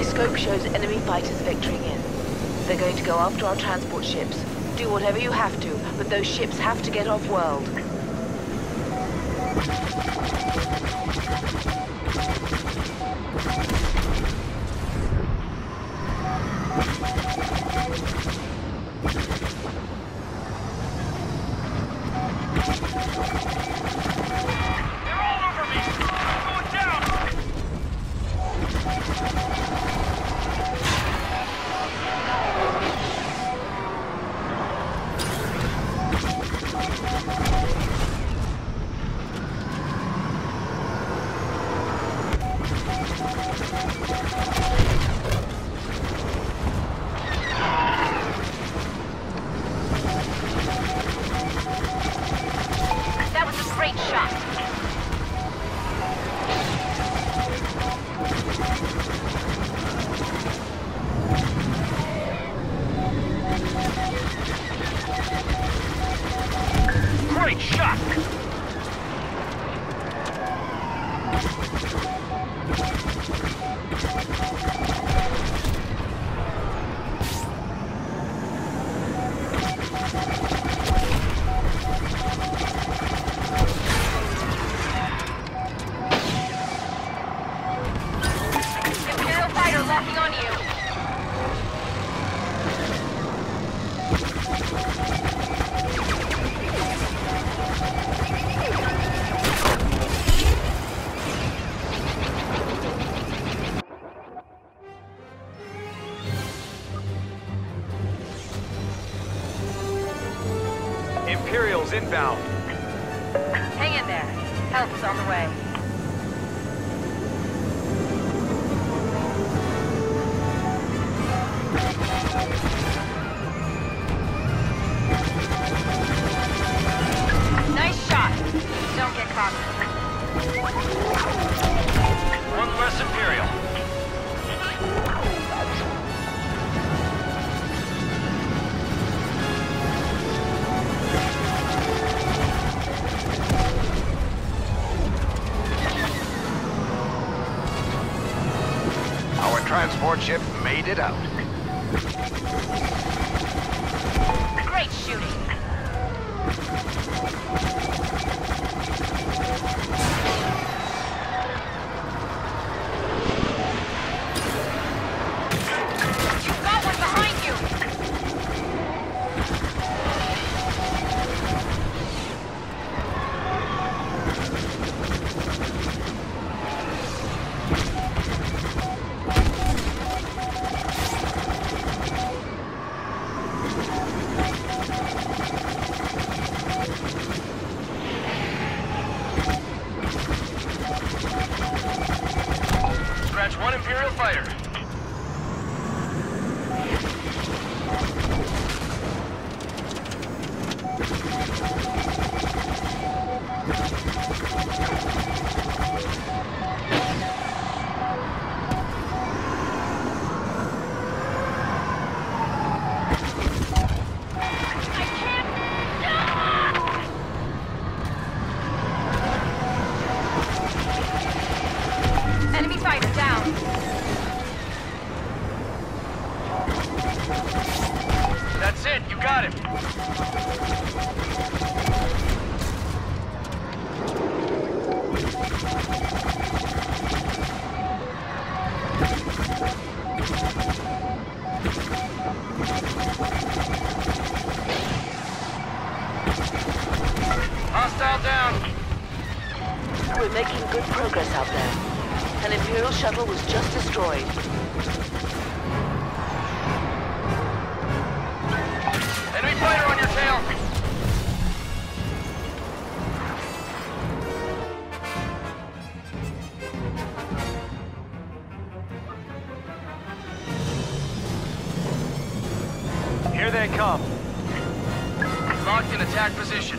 My scope shows enemy fighters vectoring in. They're going to go after our transport ships. Do whatever you have to, but those ships have to get off-world. They're all over me! Fighter on you. Imperials inbound. Hang in there. Help is on the way. Transport ship made it out. Scratch one Imperial fighter. We're making good progress out there. An Imperial shuttle was just destroyed. They come. Locked in attack position.